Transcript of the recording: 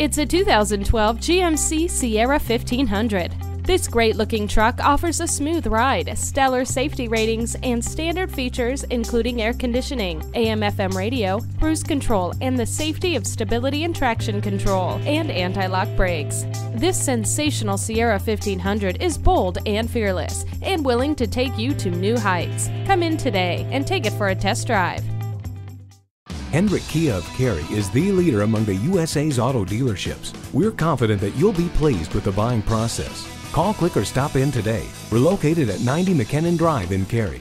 It's a 2012 GMC Sierra 1500. This great looking truck offers a smooth ride, stellar safety ratings, and standard features including air conditioning, AM FM radio, cruise control, and the safety of stability and traction control, and anti lock brakes. This sensational Sierra 1500 is bold and fearless, and willing to take you to new heights. Come in today and take it for a test drive. Hendrick Kia of Cary is the leader among the USA's auto dealerships. We're confident that you'll be pleased with the buying process. Call, click, or stop in today. We're located at 90 McKinnon Drive in Cary.